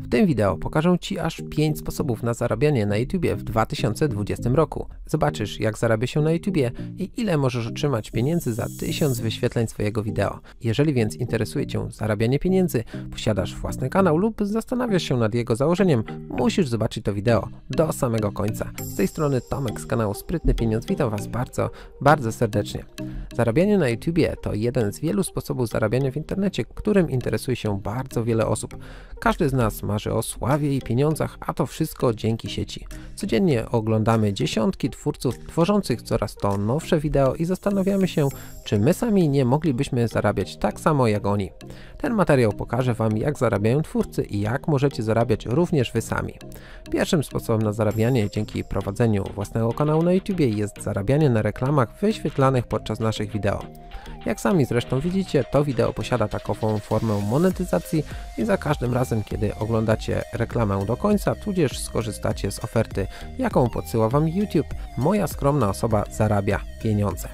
W tym wideo pokażę Ci aż 5 sposobów na zarabianie na YouTube w 2020 roku. Zobaczysz jak zarabia się na YouTube i ile możesz otrzymać pieniędzy za 1000 wyświetleń swojego wideo. Jeżeli więc interesuje Cię zarabianie pieniędzy, posiadasz własny kanał lub zastanawiasz się nad jego założeniem, musisz zobaczyć to wideo do samego końca. Z tej strony Tomek z kanału Sprytny Pieniądz, witam Was bardzo, bardzo serdecznie. Zarabianie na YouTube to jeden z wielu sposobów zarabiania w internecie, którym interesuje się bardzo wiele osób. Każdy z nas marzy o sławie i pieniądzach, a to wszystko dzięki sieci. Codziennie oglądamy dziesiątki twórców tworzących coraz to nowsze wideo i zastanawiamy się, czy my sami nie moglibyśmy zarabiać tak samo jak oni. Ten materiał pokaże Wam, jak zarabiają twórcy i jak możecie zarabiać również Wy sami. Pierwszym sposobem na zarabianie dzięki prowadzeniu własnego kanału na YouTube jest zarabianie na reklamach wyświetlanych podczas naszych wideo. Jak sami zresztą widzicie, to wideo posiada takową formę monetyzacji i za każdym razem, kiedy oglądacie reklamę do końca, tudzież skorzystacie z oferty, jaką podsyła Wam YouTube, moja skromna osoba zarabia pieniądze.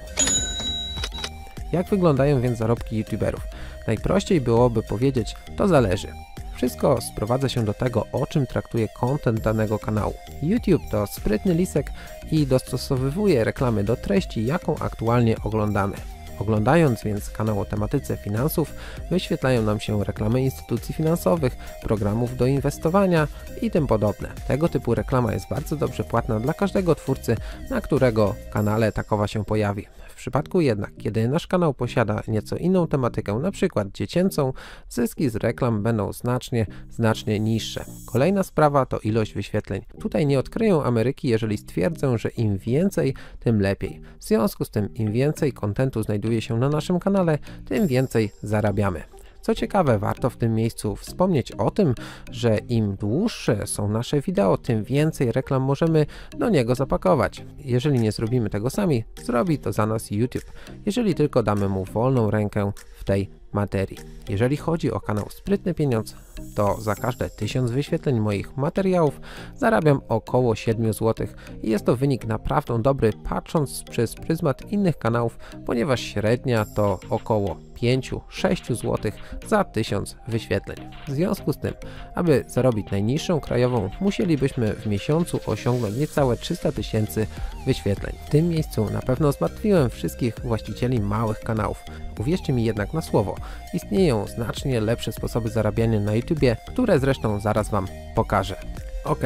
Jak wyglądają więc zarobki YouTuberów? Najprościej byłoby powiedzieć, to zależy. Wszystko sprowadza się do tego, o czym traktuje content danego kanału. YouTube to sprytny lisek i dostosowywuje reklamy do treści, jaką aktualnie oglądamy. Oglądając więc kanał o tematyce finansów, wyświetlają nam się reklamy instytucji finansowych, programów do inwestowania i tym podobne. Tego typu reklama jest bardzo dobrze płatna dla każdego twórcy, na którego kanale takowa się pojawi. Przypadku jednak, kiedy nasz kanał posiada nieco inną tematykę, np. dziecięcą, zyski z reklam będą znacznie, znacznie niższe. Kolejna sprawa to ilość wyświetleń. Tutaj nie odkryją Ameryki, jeżeli stwierdzę, że im więcej, tym lepiej. W związku z tym, im więcej kontentu znajduje się na naszym kanale, tym więcej zarabiamy. Co ciekawe, warto w tym miejscu wspomnieć o tym, że im dłuższe są nasze wideo, tym więcej reklam możemy do niego zapakować. Jeżeli nie zrobimy tego sami, zrobi to za nas YouTube, jeżeli tylko damy mu wolną rękę w tej materii. Jeżeli chodzi o kanał Sprytny Pieniądz, to za każde 1000 wyświetleń moich materiałów zarabiam około 7 zł i jest to wynik naprawdę dobry patrząc przez pryzmat innych kanałów, ponieważ średnia to około 5-6 zł za 1000 wyświetleń. W związku z tym, aby zarobić najniższą krajową, musielibyśmy w miesiącu osiągnąć niecałe 300 tysięcy wyświetleń. W tym miejscu na pewno zmartwiłem wszystkich właścicieli małych kanałów. Uwierzcie mi jednak na słowo, istnieją znacznie lepsze sposoby zarabiania na YouTube, które zresztą zaraz Wam pokażę. Ok,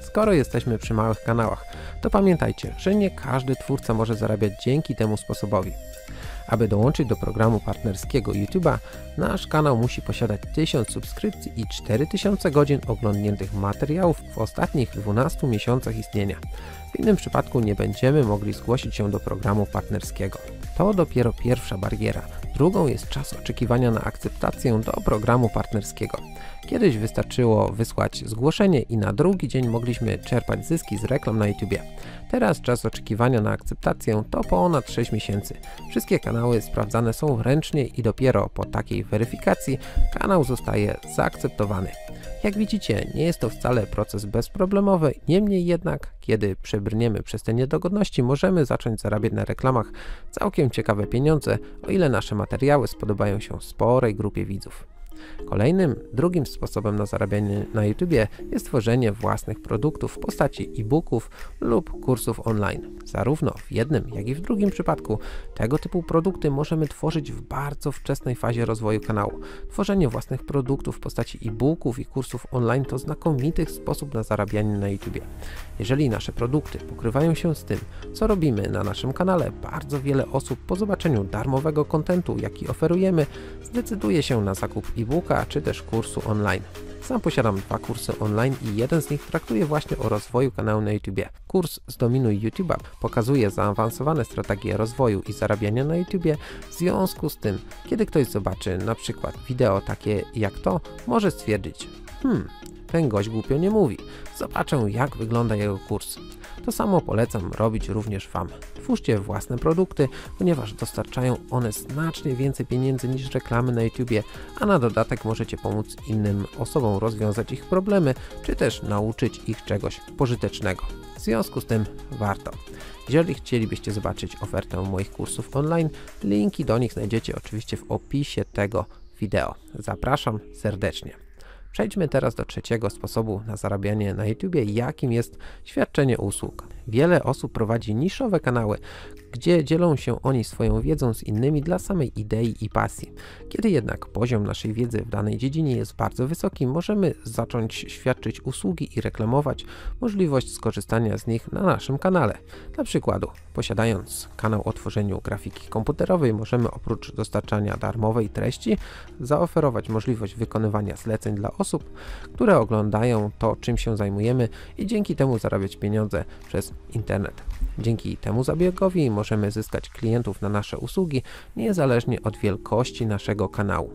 skoro jesteśmy przy małych kanałach, to pamiętajcie, że nie każdy twórca może zarabiać dzięki temu sposobowi. Aby dołączyć do programu partnerskiego YouTube'a, nasz kanał musi posiadać 1000 subskrypcji i 4000 godzin oglądniętych materiałów w ostatnich 12 miesiącach istnienia. W innym przypadku nie będziemy mogli zgłosić się do programu partnerskiego. To dopiero pierwsza bariera. Drugą jest czas oczekiwania na akceptację do programu partnerskiego. Kiedyś wystarczyło wysłać zgłoszenie i na drugi dzień mogliśmy czerpać zyski z reklam na YouTube. Teraz czas oczekiwania na akceptację to ponad 6 miesięcy. Wszystkie kanały sprawdzane są ręcznie i dopiero po takiej weryfikacji kanał zostaje zaakceptowany. Jak widzicie, nie jest to wcale proces bezproblemowy, niemniej jednak, kiedy przebrniemy przez te niedogodności, możemy zacząć zarabiać na reklamach całkiem ciekawe pieniądze, o ile nasze materiały spodobają się sporej grupie widzów. Kolejnym, drugim sposobem na zarabianie na YouTube jest tworzenie własnych produktów w postaci e-booków lub kursów online. Zarówno w jednym, jak i w drugim przypadku tego typu produkty możemy tworzyć w bardzo wczesnej fazie rozwoju kanału. Tworzenie własnych produktów w postaci e-booków i kursów online to znakomity sposób na zarabianie na YouTube. Jeżeli nasze produkty pokrywają się z tym, co robimy na naszym kanale, bardzo wiele osób po zobaczeniu darmowego kontentu, jaki oferujemy, zdecyduje się na zakup e-booka czy też kursu online. Sam posiadam dwa kursy online i jeden z nich traktuje właśnie o rozwoju kanału na YouTube. Kurs Zdominuj YouTube'a pokazuje zaawansowane strategie rozwoju i zarabiania na YouTube. W związku z tym, kiedy ktoś zobaczy na przykład wideo takie jak to, może stwierdzić, hmm, ten gość głupio nie mówi. Zobaczę jak wygląda jego kurs. To samo polecam robić również Wam. Twórzcie własne produkty, ponieważ dostarczają one znacznie więcej pieniędzy niż reklamy na YouTubie, a na dodatek możecie pomóc innym osobom rozwiązać ich problemy, czy też nauczyć ich czegoś pożytecznego. W związku z tym warto. Jeżeli chcielibyście zobaczyć ofertę moich kursów online, linki do nich znajdziecie oczywiście w opisie tego wideo. Zapraszam serdecznie. Przejdźmy teraz do trzeciego sposobu na zarabianie na YouTube, jakim jest świadczenie usług. Wiele osób prowadzi niszowe kanały, gdzie dzielą się oni swoją wiedzą z innymi dla samej idei i pasji. Kiedy jednak poziom naszej wiedzy w danej dziedzinie jest bardzo wysoki, możemy zacząć świadczyć usługi i reklamować możliwość skorzystania z nich na naszym kanale. Dla przykładu, posiadając kanał o tworzeniu grafiki komputerowej, możemy oprócz dostarczania darmowej treści zaoferować możliwość wykonywania zleceń dla osób, które oglądają to, czym się zajmujemy i dzięki temu zarabiać pieniądze przez internet. Dzięki temu zabiegowi możemy zyskać klientów na nasze usługi niezależnie od wielkości naszego kanału.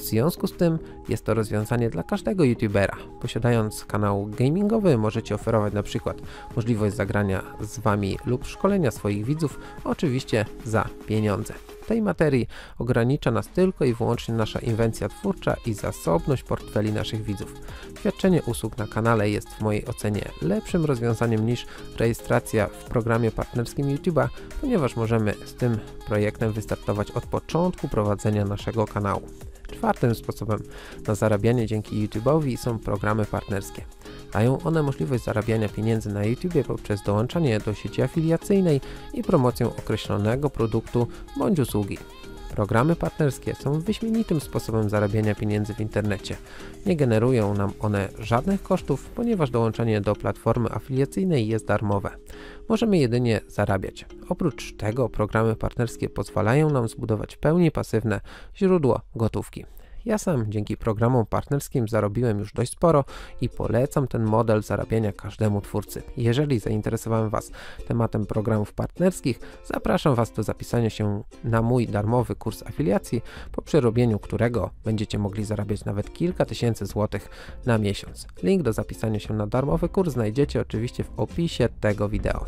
W związku z tym jest to rozwiązanie dla każdego youtubera. Posiadając kanał gamingowy możecie oferować na przykład możliwość zagrania z Wami lub szkolenia swoich widzów, oczywiście za pieniądze. Tej materii ogranicza nas tylko i wyłącznie nasza inwencja twórcza i zasobność portfeli naszych widzów. Świadczenie usług na kanale jest w mojej ocenie lepszym rozwiązaniem niż rejestracja w programie partnerskim YouTube'a, ponieważ możemy z tym projektem wystartować od początku prowadzenia naszego kanału. Czwartym sposobem na zarabianie dzięki YouTube'owi są programy partnerskie. Dają one możliwość zarabiania pieniędzy na YouTube poprzez dołączanie do sieci afiliacyjnej i promocję określonego produktu bądź usługi. Programy partnerskie są wyśmienitym sposobem zarabiania pieniędzy w internecie. Nie generują nam one żadnych kosztów, ponieważ dołączenie do platformy afiliacyjnej jest darmowe. Możemy jedynie zarabiać. Oprócz tego programy partnerskie pozwalają nam zbudować pełni pasywne źródło gotówki. Ja sam dzięki programom partnerskim zarobiłem już dość sporo i polecam ten model zarabiania każdemu twórcy. Jeżeli zainteresowałem Was tematem programów partnerskich, zapraszam Was do zapisania się na mój darmowy kurs afiliacji, po przerobieniu którego będziecie mogli zarabiać nawet kilka tysięcy złotych na miesiąc. Link do zapisania się na darmowy kurs znajdziecie oczywiście w opisie tego wideo.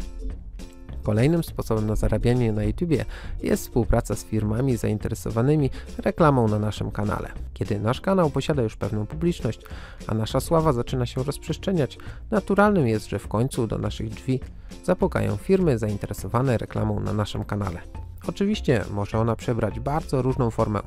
Kolejnym sposobem na zarabianie na YouTube jest współpraca z firmami zainteresowanymi reklamą na naszym kanale. Kiedy nasz kanał posiada już pewną publiczność, a nasza sława zaczyna się rozprzestrzeniać, naturalnym jest, że w końcu do naszych drzwi zapukają firmy zainteresowane reklamą na naszym kanale. Oczywiście może ona przebrać bardzo różną formę.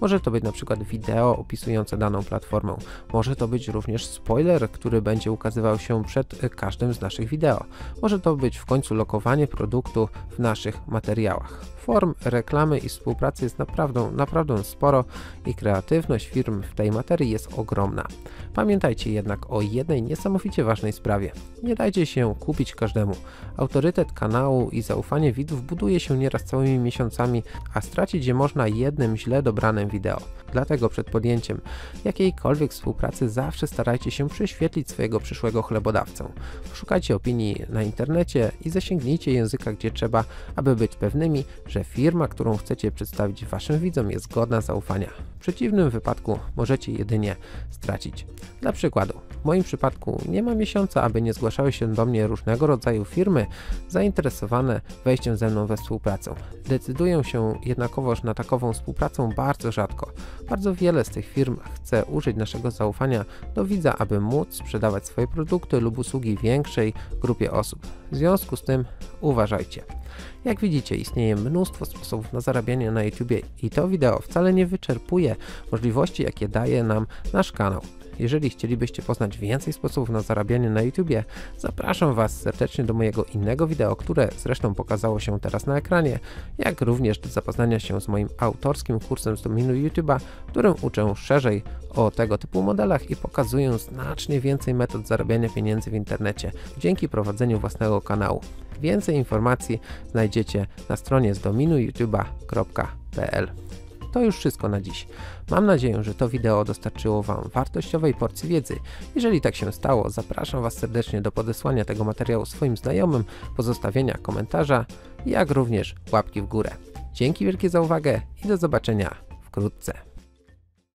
Może to być na przykład wideo opisujące daną platformę. Może to być również spoiler, który będzie ukazywał się przed każdym z naszych wideo. Może to być w końcu lokowanie produktu w naszych materiałach. Form reklamy i współpracy jest naprawdę, naprawdę sporo i kreatywność firm w tej materii jest ogromna. Pamiętajcie jednak o jednej niesamowicie ważnej sprawie. Nie dajcie się kupić każdemu. Autorytet kanału i zaufanie widzów buduje się nieraz całymi miesiącami, a stracić je można jednym źle dobranym wideo. Dlatego przed podjęciem jakiejkolwiek współpracy zawsze starajcie się prześwietlić swojego przyszłego chlebodawcę. Szukajcie opinii na internecie i zasięgnijcie języka gdzie trzeba, aby być pewnymi, że firma, którą chcecie przedstawić waszym widzom jest godna zaufania. W przeciwnym wypadku możecie jedynie stracić. Dla przykładu, w moim przypadku nie ma miesiąca, aby nie zgłaszały się do mnie różnego rodzaju firmy zainteresowane wejściem ze mną we współpracę. Decyduję się jednakowoż na takową współpracę bardzo rzadko. Bardzo wiele z tych firm chce użyć naszego zaufania do widza, aby móc sprzedawać swoje produkty lub usługi większej grupie osób. W związku z tym uważajcie. Jak widzicie, istnieje mnóstwo sposobów na zarabianie na YouTube i to wideo wcale nie wyczerpuje możliwości, jakie daje nam nasz kanał. Jeżeli chcielibyście poznać więcej sposobów na zarabianie na YouTube, zapraszam Was serdecznie do mojego innego wideo, które zresztą pokazało się teraz na ekranie, jak również do zapoznania się z moim autorskim kursem z domenu YouTube'a, którym uczę szerzej o tego typu modelach i pokazuję znacznie więcej metod zarabiania pieniędzy w internecie dzięki prowadzeniu własnego kanału. Więcej informacji znajdziecie na stronie zdominujyoutube.pl. To już wszystko na dziś. Mam nadzieję, że to wideo dostarczyło Wam wartościowej porcji wiedzy. Jeżeli tak się stało, zapraszam Was serdecznie do podesłania tego materiału swoim znajomym, pozostawienia komentarza, jak również łapki w górę. Dzięki wielkie za uwagę i do zobaczenia wkrótce.